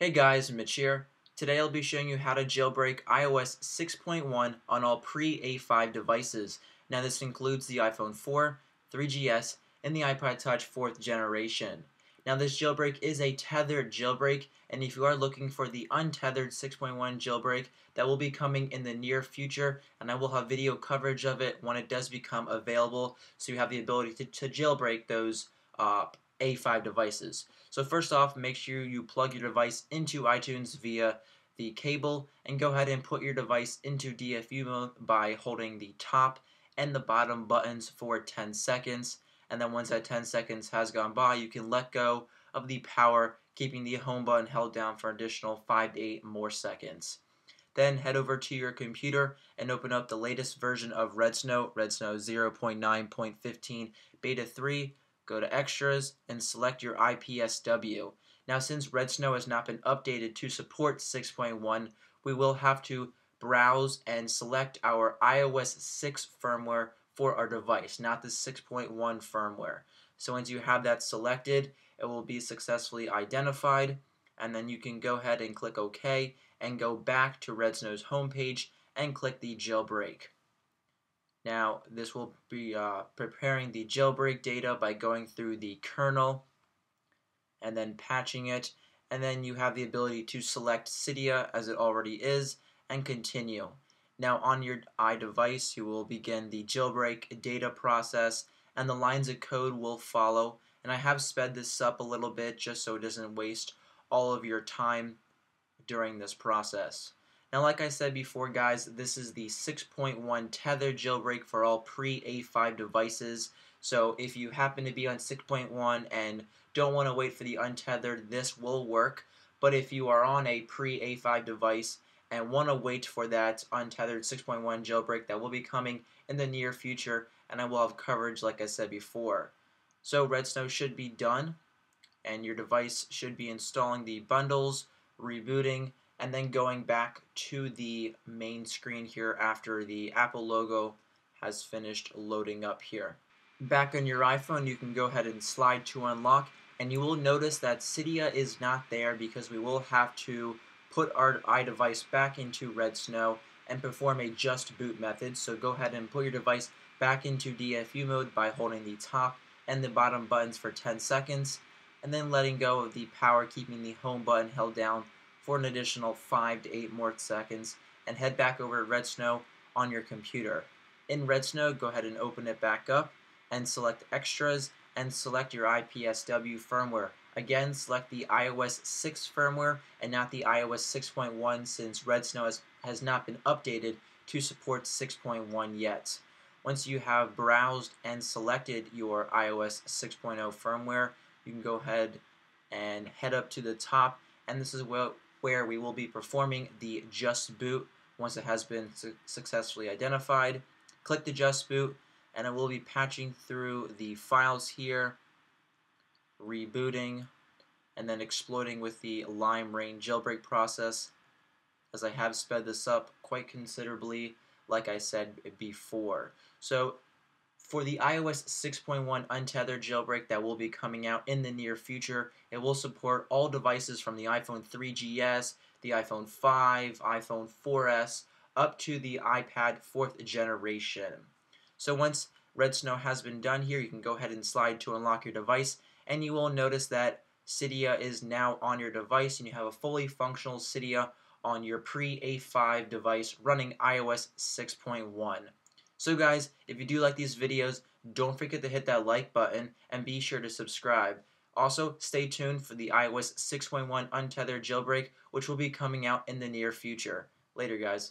Hey guys, Mitch here. Today I'll be showing you how to jailbreak iOS 6.1 on all pre-A5 devices. Now this includes the iPhone 4, 3GS, and the iPod Touch 4th generation. Now this jailbreak is a tethered jailbreak, and if you are looking for the untethered 6.1 jailbreak, that will be coming in the near future, and I will have video coverage of it when it does become available, so you have the ability to, to jailbreak those uh, a5 devices. So first off, make sure you plug your device into iTunes via the cable and go ahead and put your device into DFU mode by holding the top and the bottom buttons for 10 seconds. And then once that 10 seconds has gone by, you can let go of the power, keeping the home button held down for an additional 5 to 8 more seconds. Then head over to your computer and open up the latest version of Redsn0w, Redsn0w 0.9.15 Beta 3 go to Extras, and select your IPSW. Now since Redsn0w has not been updated to support 6.1, we will have to browse and select our iOS 6 firmware for our device, not the 6.1 firmware. So once you have that selected, it will be successfully identified, and then you can go ahead and click OK and go back to Redsn0w's homepage and click the jailbreak. Now, this will be uh, preparing the jailbreak data by going through the kernel and then patching it. And then you have the ability to select Cydia as it already is and continue. Now on your iDevice, you will begin the jailbreak data process and the lines of code will follow. And I have sped this up a little bit just so it doesn't waste all of your time during this process. Now like I said before guys, this is the 6.1 tethered jailbreak for all pre-A5 devices. So if you happen to be on 6.1 and don't want to wait for the untethered, this will work. But if you are on a pre-A5 device and want to wait for that untethered 6.1 jailbreak that will be coming in the near future and I will have coverage like I said before. So Redsn0w should be done and your device should be installing the bundles, rebooting, and then going back to the main screen here after the Apple logo has finished loading up here. Back on your iPhone you can go ahead and slide to unlock and you will notice that Cydia is not there because we will have to put our iDevice back into Redsn0w and perform a just boot method so go ahead and put your device back into DFU mode by holding the top and the bottom buttons for 10 seconds and then letting go of the power keeping the home button held down for an additional 5 to 8 more seconds and head back over to Redsn0w on your computer. In Redsn0w, go ahead and open it back up and select Extras and select your IPSW firmware. Again, select the iOS 6 firmware and not the iOS 6.1 since Redsn0w has, has not been updated to support 6.1 yet. Once you have browsed and selected your iOS 6.0 firmware, you can go ahead and head up to the top and this is what where we will be performing the just boot once it has been su successfully identified. Click the just boot and it will be patching through the files here, rebooting, and then exploiting with the limera1n jailbreak process as I have sped this up quite considerably like I said before. So for the iOS 6.1 untethered jailbreak that will be coming out in the near future, it will support all devices from the iPhone 3GS, the iPhone 5, iPhone 4S, up to the iPad 4th generation. So once Redsn0w has been done here, you can go ahead and slide to unlock your device, and you will notice that Cydia is now on your device, and you have a fully functional Cydia on your pre-A5 device running iOS 6.1. So guys, if you do like these videos, don't forget to hit that like button and be sure to subscribe. Also, stay tuned for the iOS 6.1 Untethered jailbreak, which will be coming out in the near future. Later, guys.